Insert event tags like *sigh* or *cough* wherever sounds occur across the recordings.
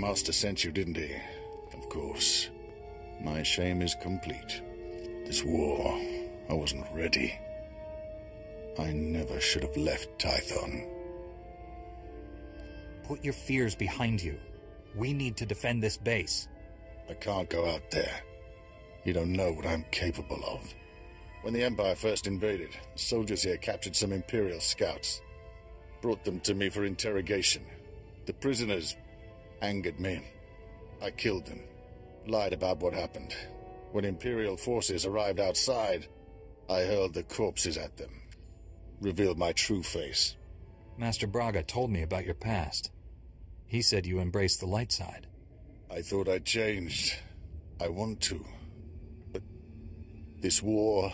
Master sent you, didn't he? Of course. My shame is complete. This war, I wasn't ready. I never should have left Tython. Put your fears behind you. We need to defend this base. I can't go out there. You don't know what I'm capable of. When the Empire first invaded, soldiers here captured some Imperial scouts. Brought them to me for interrogation. The prisoners angered me. I killed them. Lied about what happened. When Imperial forces arrived outside, I hurled the corpses at them. Revealed my true face. Master Braga told me about your past. He said you embraced the light side. I thought I changed. I want to. But this war,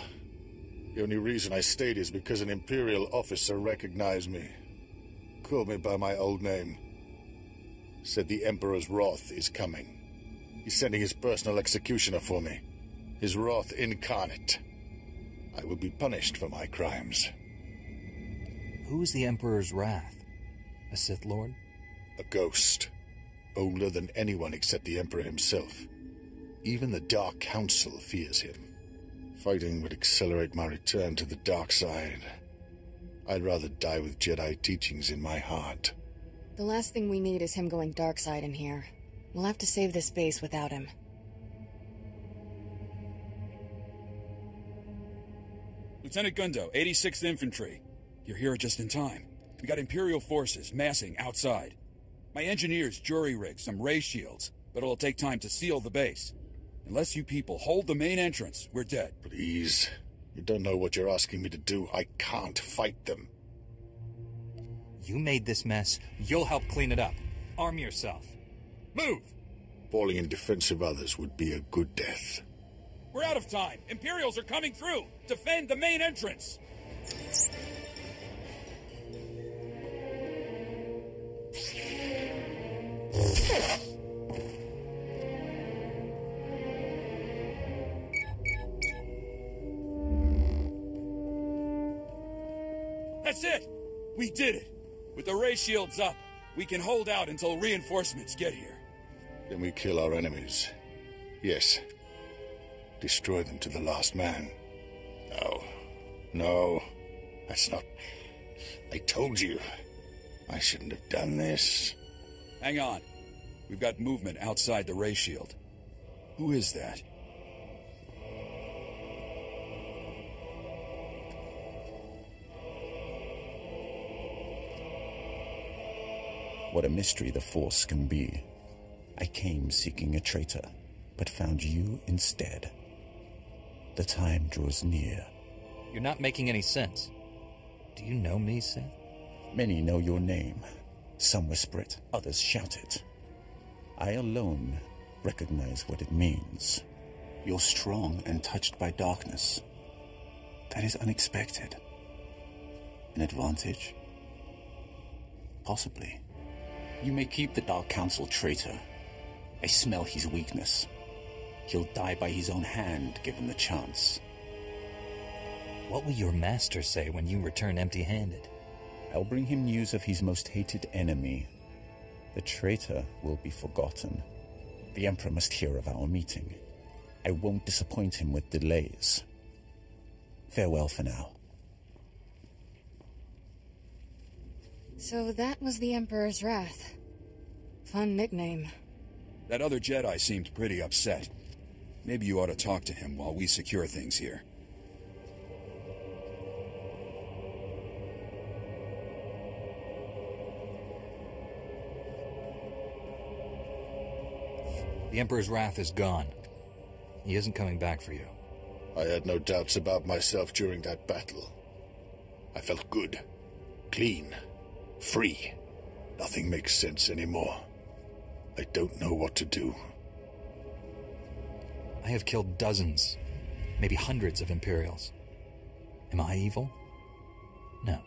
the only reason I stayed is because an Imperial officer recognized me. Called me by my old name. Said the Emperor's wrath is coming. He's sending his personal executioner for me. His wrath incarnate. I will be punished for my crimes. Who is the Emperor's wrath? A Sith Lord? A ghost. Older than anyone except the Emperor himself. Even the Dark Council fears him. Fighting would accelerate my return to the dark side. I'd rather die with Jedi teachings in my heart. The last thing we need is him going dark side in here. We'll have to save this base without him. Lieutenant Gundo, 86th Infantry. You're here just in time. We got Imperial forces massing outside. My engineers jury-rigged some ray shields, but it'll take time to seal the base. Unless you people hold the main entrance, we're dead. Please. You don't know what you're asking me to do. I can't fight them. You made this mess. You'll help clean it up. Arm yourself. Move! Falling in defense of others would be a good death. We're out of time. Imperials are coming through. Defend the main entrance. That's it! We did it! With the ray shields up, we can hold out until reinforcements get here. Then we kill our enemies. Yes. Destroy them to the last man. No. No. That's not... I told you. I shouldn't have done this. Hang on. We've got movement outside the ray shield. Who is that? What a mystery the Force can be. I came seeking a traitor, but found you instead. The time draws near. You're not making any sense. Do you know me, Sith? Many know your name. Some whisper it, others shout it. I alone recognize what it means. You're strong and touched by darkness. That is unexpected. An advantage? Possibly. You may keep the Dark Council traitor. I smell his weakness. He'll die by his own hand, given the chance. What will your master say when you return empty handed? I'll bring him news of his most hated enemy. The traitor will be forgotten. The Emperor must hear of our meeting. I won't disappoint him with delays. Farewell for now. So that was the Emperor's Wrath. Fun nickname. That other Jedi seemed pretty upset. Maybe you ought to talk to him while we secure things here. The Emperor's wrath is gone. He isn't coming back for you. I had no doubts about myself during that battle. I felt good, clean, free. Nothing makes sense anymore. I don't know what to do. I have killed dozens, maybe hundreds of Imperials. Am I evil? No.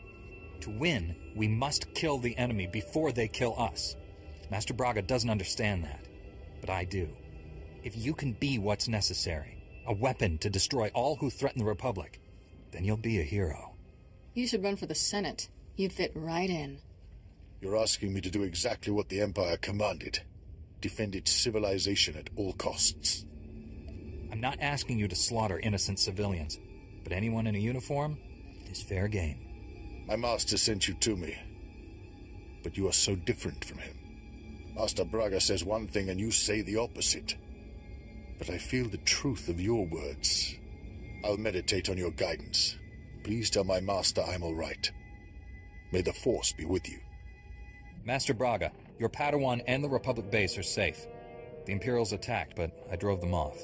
To win, we must kill the enemy before they kill us. Master Braga doesn't understand that, but I do. If you can be what's necessary, a weapon to destroy all who threaten the Republic, then you'll be a hero. You should run for the Senate. You'd fit right in. You're asking me to do exactly what the Empire commanded. defend its civilization at all costs. I'm not asking you to slaughter innocent civilians, but anyone in a uniform is fair game. My master sent you to me, but you are so different from him. Master Braga says one thing and you say the opposite. But I feel the truth of your words. I'll meditate on your guidance. Please tell my master I'm all right. May the Force be with you. Master Braga, your Padawan and the Republic base are safe. The Imperials attacked, but I drove them off.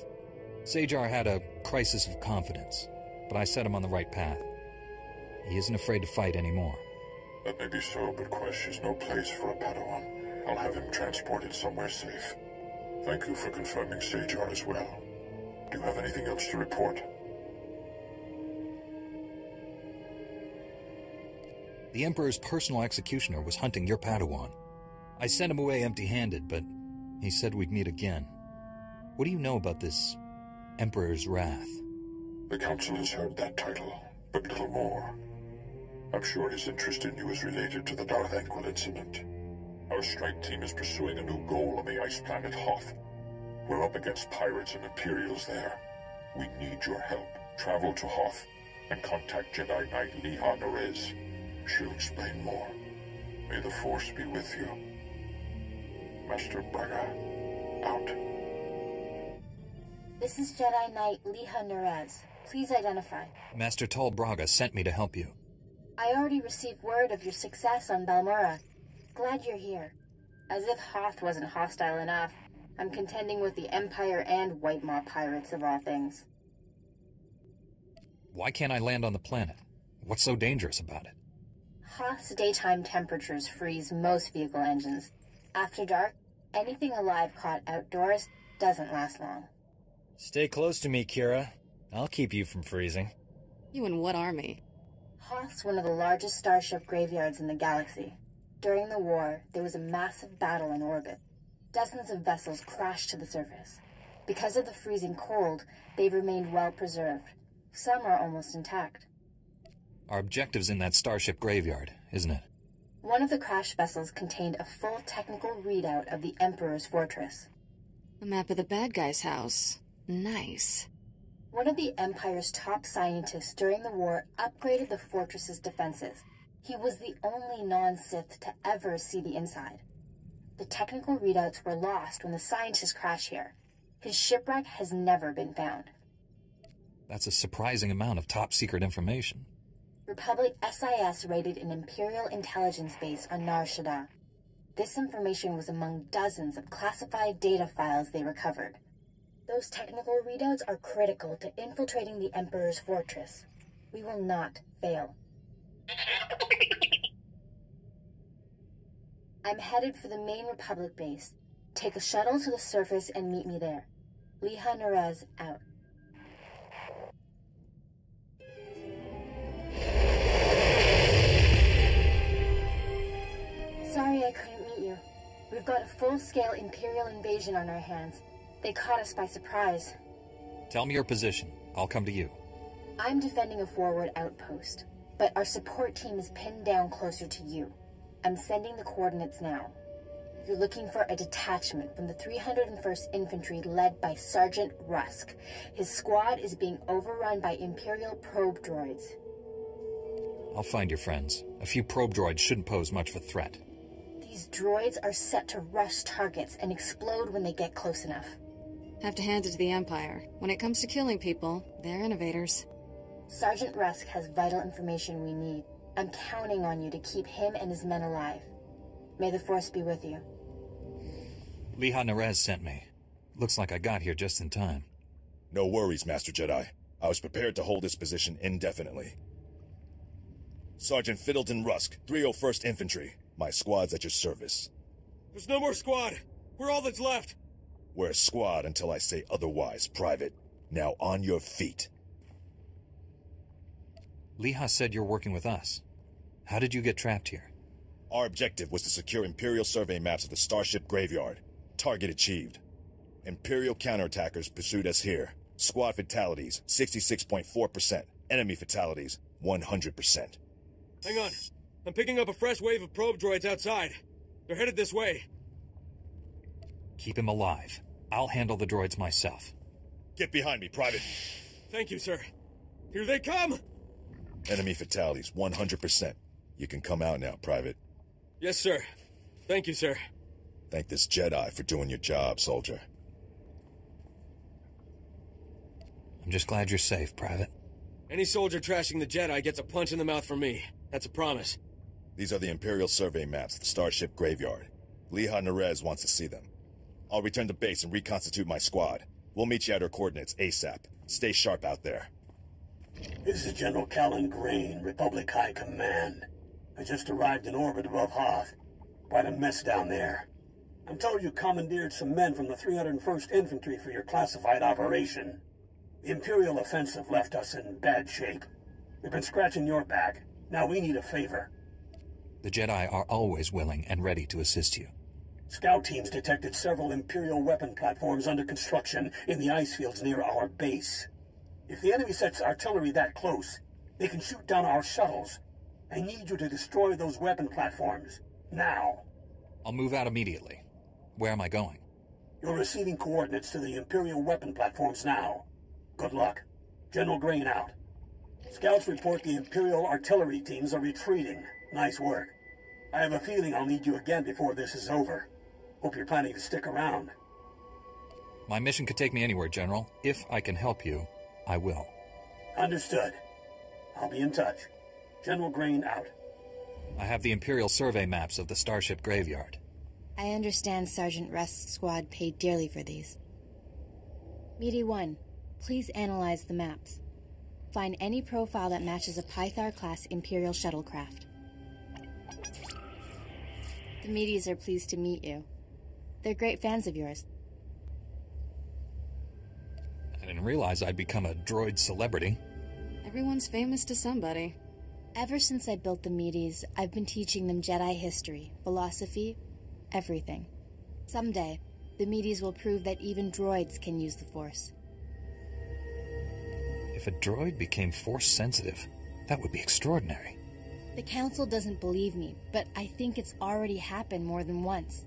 Sajar had a crisis of confidence, but I set him on the right path. He isn't afraid to fight anymore. That may be so, but Quesh is no place for a Padawan. I'll have him transported somewhere safe. Thank you for confirming Sajar as well. Do you have anything else to report? The Emperor's personal executioner was hunting your Padawan. I sent him away empty-handed, but he said we'd meet again. What do you know about this Emperor's Wrath? The Council has heard that title, but little more. I'm sure his interest in you is related to the Darth Angral incident. Our strike team is pursuing a new goal on the ice planet Hoth. We're up against pirates and Imperials there. We need your help. Travel to Hoth and contact Jedi Knight Leeha Narezz. She'll explain more. May the Force be with you. Master Braga, out. This is Jedi Knight Leeha Narezz. Please identify. Master Tol Braga sent me to help you. I already received word of your success on Balmorra. Glad you're here. As if Hoth wasn't hostile enough, I'm contending with the Empire and White Maw pirates of all things. Why can't I land on the planet? What's so dangerous about it? Hoth's daytime temperatures freeze most vehicle engines. After dark, anything alive caught outdoors doesn't last long. Stay close to me, Kira. I'll keep you from freezing. You and what army? Hoth's one of the largest starship graveyards in the galaxy. During the war, there was a massive battle in orbit. Dozens of vessels crashed to the surface. Because of the freezing cold, they've remained well preserved. Some are almost intact. Our objective's in that starship graveyard, isn't it? One of the crash vessels contained a full technical readout of the Emperor's fortress. A map of the bad guy's house. Nice. One of the Empire's top scientists during the war upgraded the fortress's defenses. He was the only non-Sith to ever see the inside. The technical readouts were lost when the scientists crashed here. His shipwreck has never been found. That's a surprising amount of top secret information. Republic SIS raided an Imperial intelligence base on Nar Shaddaa. This information was among dozens of classified data files they recovered. Those technical readouts are critical to infiltrating the Emperor's fortress. We will not fail. *laughs* I'm headed for the main Republic base. Take a shuttle to the surface and meet me there. Leeha Narezz out. Sorry I couldn't meet you. We've got a full-scale Imperial invasion on our hands. They caught us by surprise. Tell me your position. I'll come to you. I'm defending a forward outpost, but our support team is pinned down closer to you. I'm sending the coordinates now. You're looking for a detachment from the 301st Infantry led by Sergeant Rusk. His squad is being overrun by Imperial probe droids. I'll find your friends. A few probe droids shouldn't pose much of a threat. These droids are set to rush targets and explode when they get close enough. Have to hand it to the Empire. When it comes to killing people, they're innovators. Sergeant Rusk has vital information we need. I'm counting on you to keep him and his men alive. May the Force be with you. Leeha Narezz sent me. Looks like I got here just in time. No worries, Master Jedi. I was prepared to hold this position indefinitely. Sergeant Fideltin Rusk, 301st Infantry. My squad's at your service. There's no more squad. We're all that's left. We're a squad until I say otherwise, Private. Now on your feet. Leeha said you're working with us. How did you get trapped here? Our objective was to secure Imperial survey maps of the Starship Graveyard. Target achieved. Imperial counterattackers pursued us here. Squad fatalities, 66.4%. Enemy fatalities, 100%. Hang on. I'm picking up a fresh wave of probe droids outside. They're headed this way. Keep him alive. I'll handle the droids myself. Get behind me, Private. Thank you, sir. Here they come! Enemy fatalities, 100%. You can come out now, Private. Yes, sir. Thank you, sir. Thank this Jedi for doing your job, soldier. I'm just glad you're safe, Private. Any soldier trashing the Jedi gets a punch in the mouth from me. That's a promise. These are the Imperial survey maps of the Starship Graveyard. Leeha Narezz wants to see them. I'll return to base and reconstitute my squad. We'll meet you at our coordinates ASAP. Stay sharp out there. This is General Callan Green, Republic High Command. I just arrived in orbit above Hoth. Quite a mess down there. I'm told you commandeered some men from the 301st Infantry for your classified operation. The Imperial offensive left us in bad shape. We've been scratching your back. Now we need a favor. The Jedi are always willing and ready to assist you. Scout teams detected several Imperial weapon platforms under construction in the ice fields near our base. If the enemy sets artillery that close, they can shoot down our shuttles. I need you to destroy those weapon platforms. Now. I'll move out immediately. Where am I going? You're receiving coordinates to the Imperial weapon platforms now. Good luck. General Grain out. Scouts report the Imperial artillery teams are retreating. Nice work. I have a feeling I'll need you again before this is over. Hope you're planning to stick around. My mission could take me anywhere, General. If I can help you, I will. Understood. I'll be in touch. General Grain out. I have the Imperial survey maps of the Starship Graveyard. I understand Sergeant Rusk's squad paid dearly for these. Meaty 1, please analyze the maps. Find any profile that matches a Pythar-class Imperial shuttlecraft. The Meaties are pleased to meet you. They're great fans of yours. I didn't realize I'd become a droid celebrity. Everyone's famous to somebody. Ever since I built the Meaties, I've been teaching them Jedi history, philosophy, everything. Someday, the Meaties will prove that even droids can use the Force. If a droid became Force sensitive, that would be extraordinary. The Council doesn't believe me, but I think it's already happened more than once.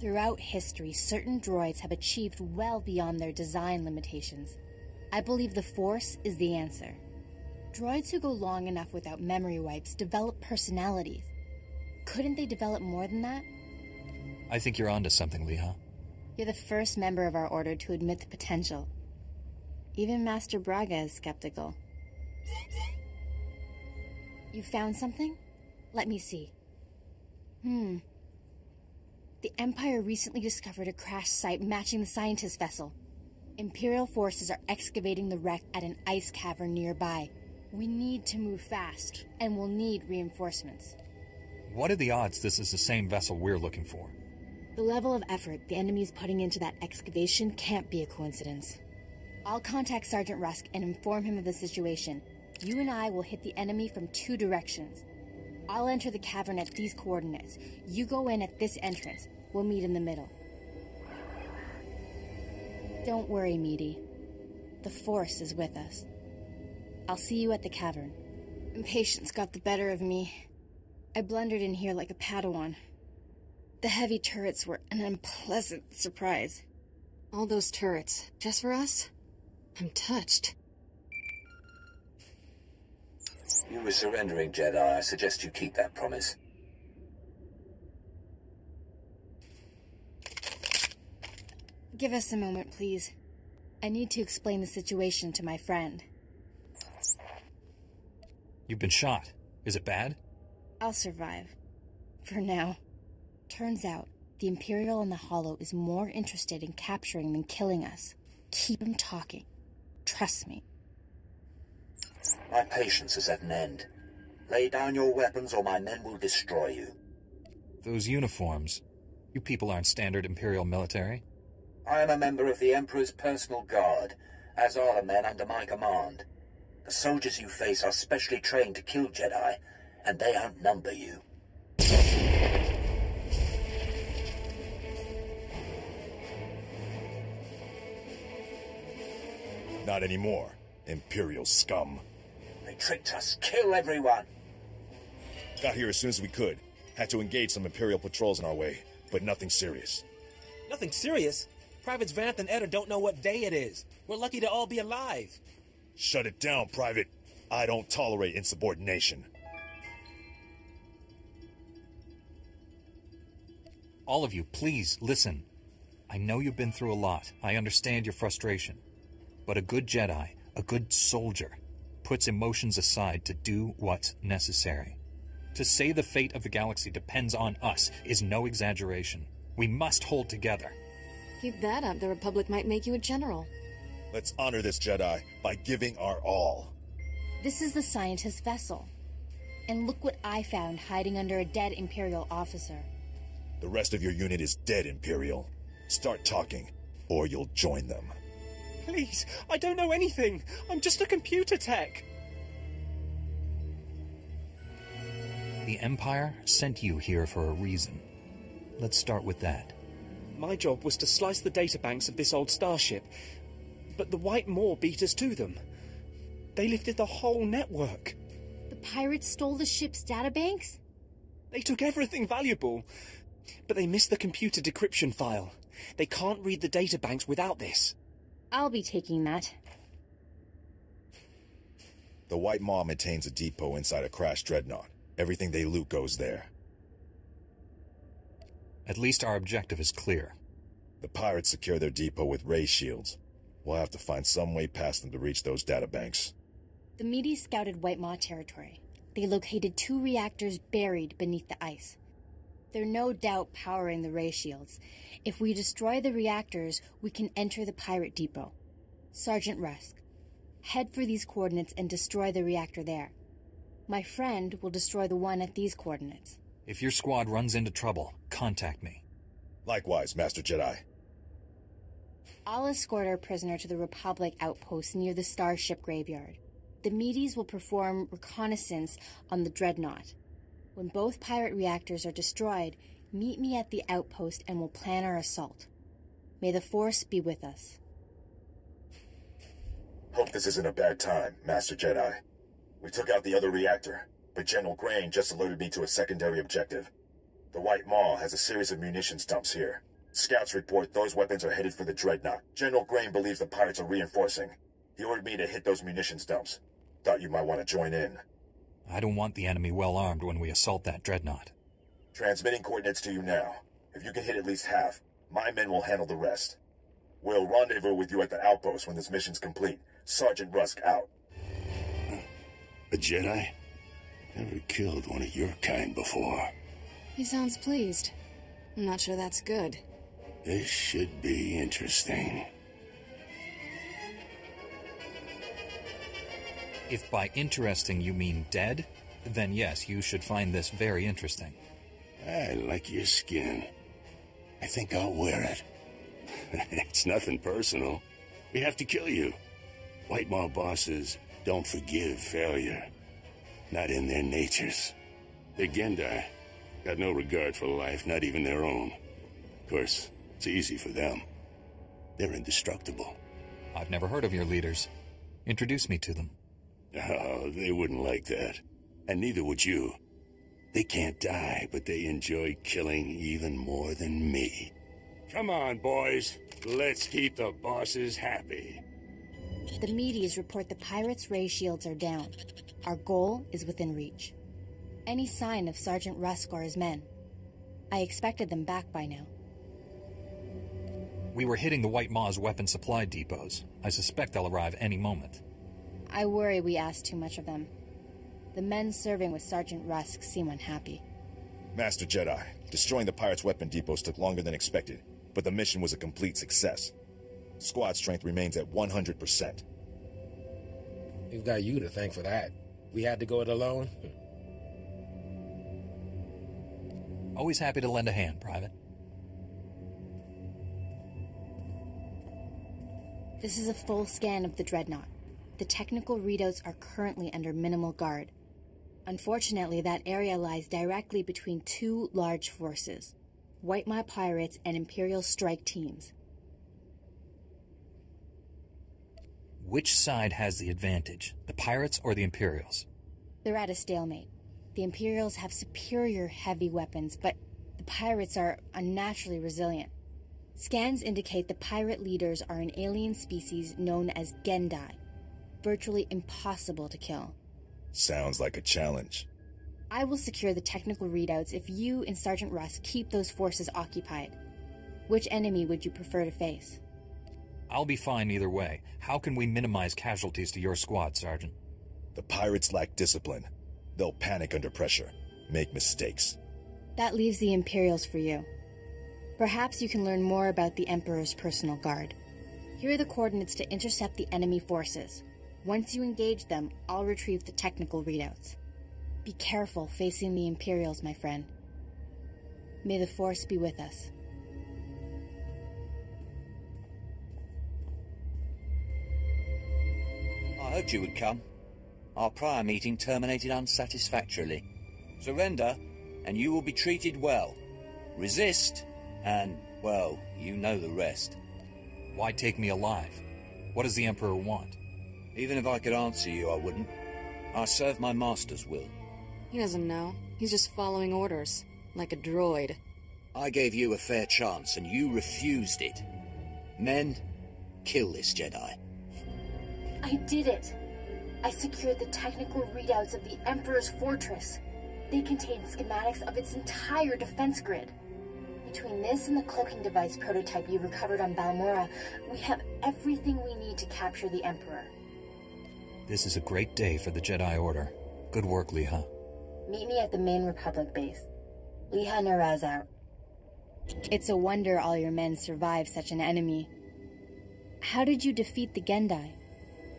Throughout history, certain droids have achieved well beyond their design limitations. I believe the Force is the answer. Droids who go long enough without memory wipes develop personalities. Couldn't they develop more than that? I think you're onto something, Leeha. You're the first member of our order to admit the potential. Even Master Braga is skeptical. You found something? Let me see. Hmm. The Empire recently discovered a crash site matching the scientist vessel. Imperial forces are excavating the wreck at an ice cavern nearby. We need to move fast, and we'll need reinforcements. What are the odds this is the same vessel we're looking for? The level of effort the enemy's putting into that excavation can't be a coincidence. I'll contact Sergeant Rusk and inform him of the situation. You and I will hit the enemy from two directions. I'll enter the cavern at these coordinates. You go in at this entrance. We'll meet in the middle. Don't worry, Meaty. The Force is with us. I'll see you at the cavern. Impatience got the better of me. I blundered in here like a Padawan. The heavy turrets were an unpleasant surprise. All those turrets, just for us? I'm touched. You were surrendering, Jedi. I suggest you keep that promise. Give us a moment, please. I need to explain the situation to my friend. You've been shot. Is it bad? I'll survive. For now. Turns out, the Imperial in the Hollow is more interested in capturing than killing us. Keep him talking. Trust me. My patience is at an end. Lay down your weapons or my men will destroy you. Those uniforms. You people aren't standard Imperial military. I am a member of the Emperor's personal guard, as are the men under my command. The soldiers you face are specially trained to kill Jedi, and they outnumber you. Not anymore, Imperial scum. They tricked us. Kill everyone. Got here as soon as we could. Had to engage some Imperial patrols in our way, but nothing serious. Nothing serious. Privates Vanth and Eder don't know what day it is. We're lucky to all be alive. Shut it down, Private. I don't tolerate insubordination. All of you, please listen. I know you've been through a lot. I understand your frustration. But a good Jedi, a good soldier, puts emotions aside to do what's necessary. To say the fate of the galaxy depends on us is no exaggeration. We must hold together. Keep that up, the Republic might make you a general. Let's honor this Jedi by giving our all. This is the scientist vessel. And look what I found hiding under a dead Imperial officer. The rest of your unit is dead, Imperial. Start talking, or you'll join them. Please, I don't know anything. I'm just a computer tech. The Empire sent you here for a reason. Let's start with that. My job was to slice the databanks of this old starship, but the White Maw beat us to them. They lifted the whole network. The pirates stole the ship's databanks? They took everything valuable, but they missed the computer decryption file. They can't read the databanks without this. I'll be taking that. The White Maw maintains a depot inside a crashed dreadnought. Everything they loot goes there. At least our objective is clear. The pirates secure their depot with ray shields. We'll have to find some way past them to reach those databanks. The Medes scouted White Maw territory. They located two reactors buried beneath the ice. They're no doubt powering the ray shields. If we destroy the reactors, we can enter the pirate depot. Sergeant Rusk, head for these coordinates and destroy the reactor there. My friend will destroy the one at these coordinates. If your squad runs into trouble, contact me. Likewise, Master Jedi. I'll escort our prisoner to the Republic outpost near the Starship Graveyard. The Medes will perform reconnaissance on the Dreadnought. When both pirate reactors are destroyed, meet me at the outpost and we'll plan our assault. May the Force be with us. Hope this isn't a bad time, Master Jedi. We took out the other reactor, but General Grain just alerted me to a secondary objective. The White Maw has a series of munitions dumps here. Scouts report those weapons are headed for the Dreadnought. General Grain believes the pirates are reinforcing. He ordered me to hit those munitions dumps. Thought you might want to join in. I don't want the enemy well armed when we assault that dreadnought. Transmitting coordinates to you now. If you can hit at least half, my men will handle the rest. We'll rendezvous with you at the outpost when this mission's complete. Sergeant Rusk out. A Jedi? Never killed one of your kind before. He sounds pleased. I'm not sure that's good. This should be interesting. If by interesting you mean dead, then yes, you should find this very interesting. I like your skin. I think I'll wear it. *laughs* it's nothing personal. We have to kill you. White Maw bosses don't forgive failure. Not in their natures. They're Gendai. Got no regard for life, not even their own. Of course, it's easy for them. They're indestructible. I've never heard of your leaders. Introduce me to them. Oh, they wouldn't like that. And neither would you. They can't die, but they enjoy killing even more than me. Come on, boys. Let's keep the bosses happy. The Medes report the pirates' ray shields are down. Our goal is within reach. Any sign of Sergeant Rusk or his men? I expected them back by now. We were hitting the White Maw's weapon supply depots. I suspect they'll arrive any moment. I worry we ask too much of them. The men serving with Sergeant Rusk seem unhappy. Master Jedi, destroying the pirates' weapon depots took longer than expected, but the mission was a complete success. Squad strength remains at 100%. We've got you to thank for that. We had to go it alone. Hmm. Always happy to lend a hand, Private. This is a full scan of the Dreadnought. The technical readouts are currently under minimal guard. Unfortunately, that area lies directly between two large forces White Maw pirates and Imperial strike teams. Which side has the advantage, the pirates or the Imperials? They're at a stalemate. The Imperials have superior heavy weapons, but the pirates are unnaturally resilient. Scans indicate the pirate leaders are an alien species known as Gendai, virtually impossible to kill. Sounds like a challenge. I will secure the technical readouts if you and Sergeant Rusk keep those forces occupied. Which enemy would you prefer to face? I'll be fine either way. How can we minimize casualties to your squad, Sergeant? The pirates lack discipline. They'll panic under pressure, make mistakes. That leaves the Imperials for you. Perhaps you can learn more about the Emperor's personal guard. Here are the coordinates to intercept the enemy forces. Once you engage them, I'll retrieve the technical readouts. Be careful facing the Imperials, my friend. May the Force be with us. I hoped you would come. Our prior meeting terminated unsatisfactorily. Surrender, and you will be treated well. Resist, and, well, you know the rest. Why take me alive? What does the Emperor want? Even if I could answer you, I wouldn't. I serve my master's will. He doesn't know. He's just following orders, like a droid. I gave you a fair chance, and you refused it. Men, kill this Jedi. I did it! I secured the technical readouts of the Emperor's fortress. They contain schematics of its entire defense grid. Between this and the cloaking device prototype you recovered on Balmorra, we have everything we need to capture the Emperor. This is a great day for the Jedi Order. Good work, Leeha. Meet me at the main Republic base. Leeha Narezz out. It's a wonder all your men survived such an enemy. How did you defeat the Gendai?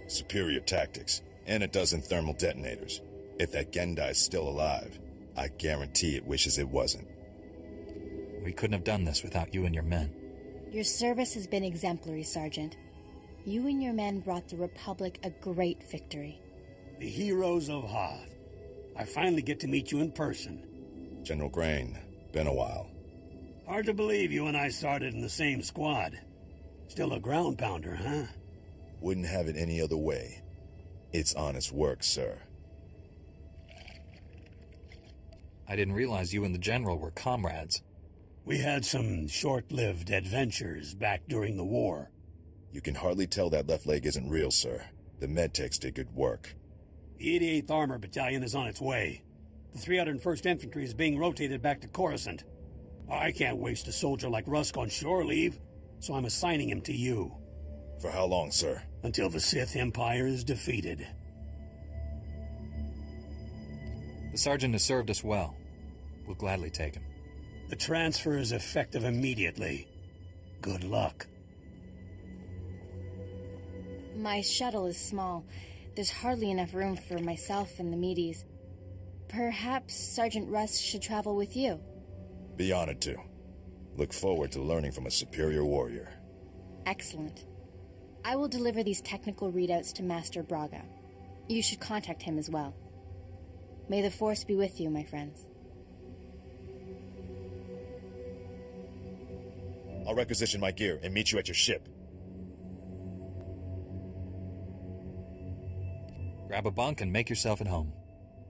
Superior tactics, and a dozen thermal detonators. If that Gendai's still alive, I guarantee it wishes it wasn't. We couldn't have done this without you and your men. Your service has been exemplary, Sergeant. You and your men brought the Republic a great victory. The heroes of Hoth. I finally get to meet you in person. General Grain, been a while. Hard to believe you and I started in the same squad. Still a ground pounder, huh? Wouldn't have it any other way. It's honest work, sir. I didn't realize you and the General were comrades. We had some short-lived adventures back during the war. You can hardly tell that left leg isn't real, sir. The medtechs did good work. The 88th Armor Battalion is on its way. The 301st Infantry is being rotated back to Coruscant. I can't waste a soldier like Rusk on shore leave, so I'm assigning him to you. For how long, sir? Until the Sith Empire is defeated. The sergeant has served us well. We'll gladly take him. The transfer is effective immediately. Good luck. My shuttle is small. There's hardly enough room for myself and the meaties. Perhaps Sergeant Rusk should travel with you. Be honored to. Look forward to learning from a superior warrior. Excellent. I will deliver these technical readouts to Master Braga. You should contact him as well. May the Force be with you, my friends. I'll requisition my gear and meet you at your ship. Grab a bunk and make yourself at home.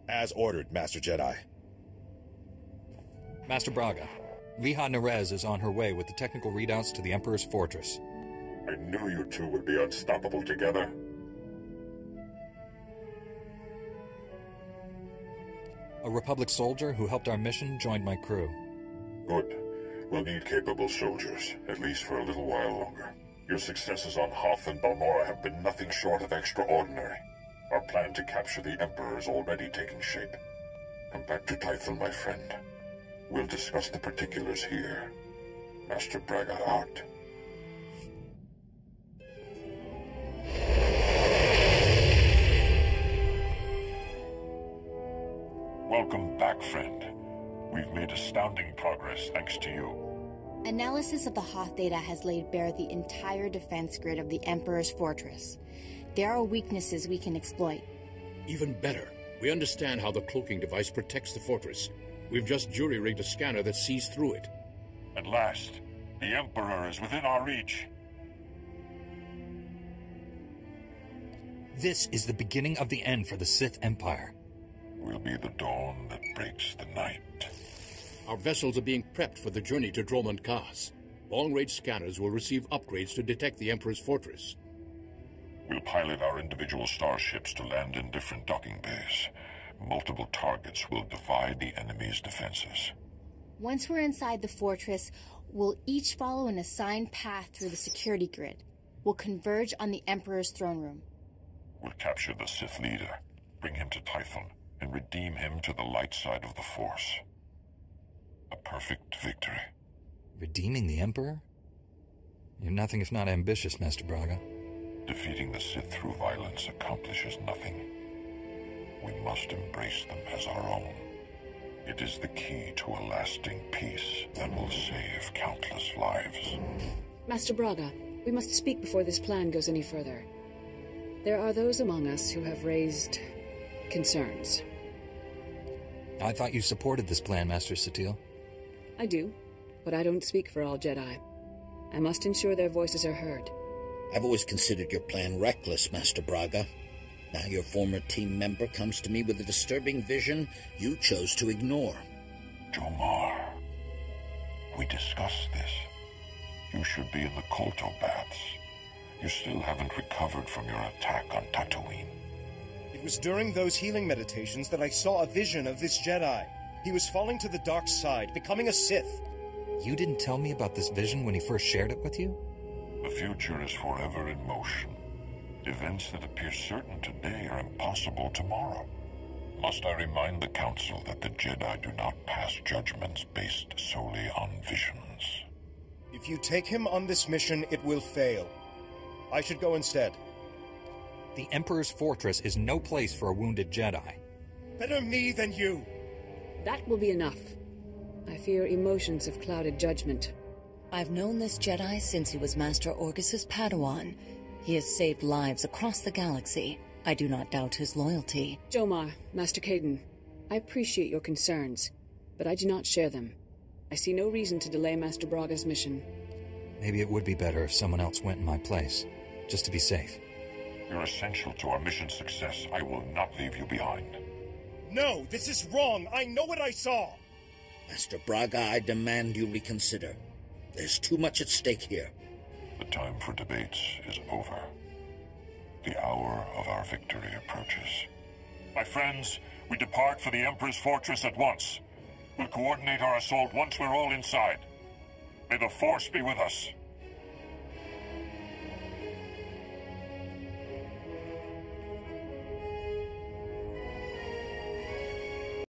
As ordered, Master Jedi. Master Braga, Leeha Narezz is on her way with the technical readouts to the Emperor's fortress. I knew you two would be unstoppable together. A Republic soldier who helped our mission joined my crew. Good. We'll need capable soldiers, at least for a little while longer. Your successes on Hoth and Balmorra have been nothing short of extraordinary. Our plan to capture the Emperor is already taking shape. Come back to Tython, my friend. We'll discuss the particulars here. Master Braga out. Welcome back, friend. We've made astounding progress thanks to you. Analysis of the Hoth data has laid bare the entire defense grid of the Emperor's fortress. There are weaknesses we can exploit. Even better, we understand how the cloaking device protects the fortress. We've just jury-rigged a scanner that sees through it. At last, the Emperor is within our reach. This is the beginning of the end for the Sith Empire. Will be the dawn that breaks the night. Our vessels are being prepped for the journey to Dromund Kaas. long-range scanners will receive upgrades to detect the Emperor's fortress. We'll pilot our individual starships to land in different docking bays. Multiple targets will divide the enemy's defenses. Once we're inside the fortress, we'll each follow an assigned path through the security grid. We'll converge on the Emperor's throne room. We'll capture the Sith leader, bring him to Tython, and redeem him to the light side of the Force. A perfect victory. Redeeming the Emperor? You're nothing if not ambitious, Master Braga. Defeating the Sith through violence accomplishes nothing. We must embrace them as our own. It is the key to a lasting peace that will save countless lives. Master Braga, we must speak before this plan goes any further. There are those among us who have raised concerns. I thought you supported this plan, Master Satele. I do, but I don't speak for all Jedi. I must ensure their voices are heard. I've always considered your plan reckless, Master Braga. Now your former team member comes to me with a disturbing vision you chose to ignore. Jomar, we discussed this. You should be in the Kolto baths. You still haven't recovered from your attack on Tatooine. It was during those healing meditations that I saw a vision of this Jedi. He was falling to the dark side, becoming a Sith. You didn't tell me about this vision when he first shared it with you? The future is forever in motion. Events that appear certain today are impossible tomorrow. Must I remind the Council that the Jedi do not pass judgments based solely on visions? If you take him on this mission, it will fail. I should go instead. The Emperor's fortress is no place for a wounded Jedi. Better me than you. That will be enough. I fear emotions have clouded judgment. I've known this Jedi since he was Master Orgus's Padawan. He has saved lives across the galaxy. I do not doubt his loyalty. Jomar, Master Kaedan, I appreciate your concerns, but I do not share them. I see no reason to delay Master Braga's mission. Maybe it would be better if someone else went in my place, just to be safe. You're essential to our mission's success. I will not leave you behind. No, this is wrong. I know what I saw. Master Braga, I demand you reconsider. There's too much at stake here. The time for debates is over. The hour of our victory approaches. My friends, we depart for the Emperor's fortress at once. We'll coordinate our assault once we're all inside. May the Force be with us.